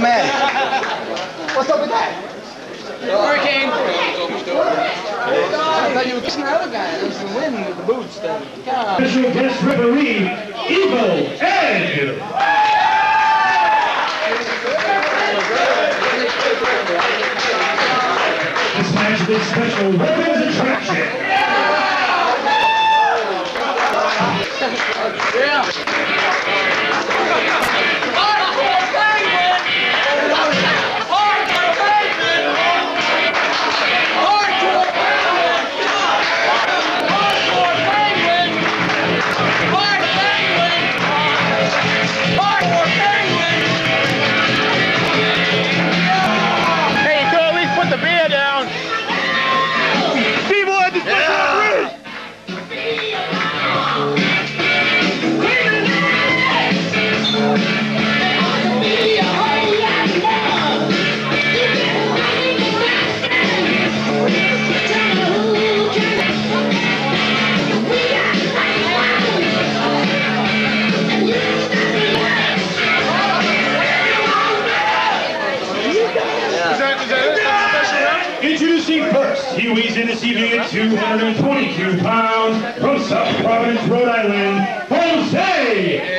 Man. What's up with that? Hurricane. I thought you were kissing the other guy. There's some wind with the boots then. Come on. Special guest referee, Evil Ed. This match is special weapons attraction. Hey, you he weighs in this evening at 222 pounds from South Providence, Rhode Island, Jose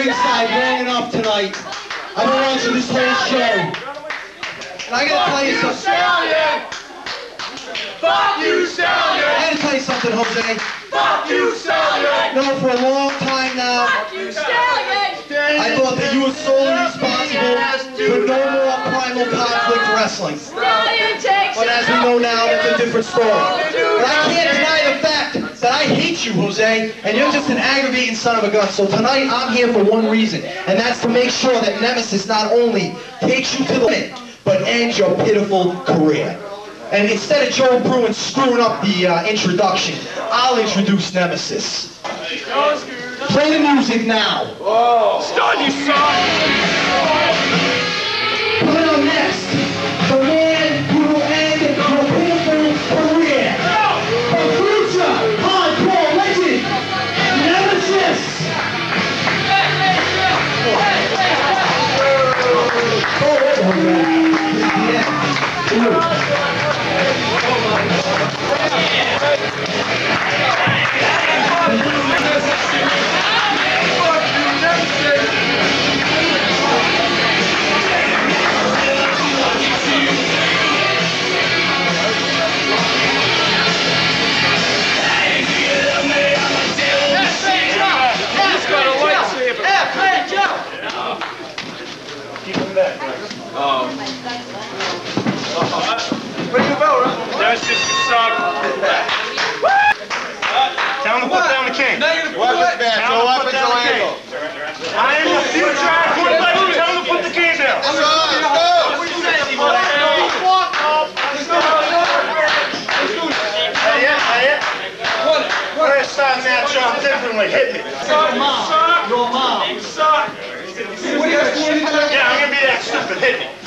ringside long enough tonight. I've been watching this whole show. And I gotta tell you something. Fuck you, Stallion! I gotta tell you something, Jose. Fuck you, Stallion! Know, for a long time now, Fuck you, Stallion! I thought that you were solely responsible for no more primal conflict wrestling. But as we know now, that's a different story. But I can't deny the fact that I hate you, Jose, and you're just an aggravating son of a gun. So tonight, I'm here for one reason, and that's to make sure that Nemesis not only takes you to the limit, but ends your pitiful career. And instead of Joe Bruin screwing up the uh, introduction, I'll introduce Nemesis. Play the music now. Stun, you son! Coming up next, Türkiye. Türkiye. That's just you suck. Tell him to put down the king. Weapons back, Tell no him to put weapons, down no the king. I am the future hardcore legend. Tell him to put the king down. Hey, yeah, hey, yeah. We're gonna start match up differently. Hit me. Your mom. Your mom. Yeah, I'm gonna be that stupid. Hit me.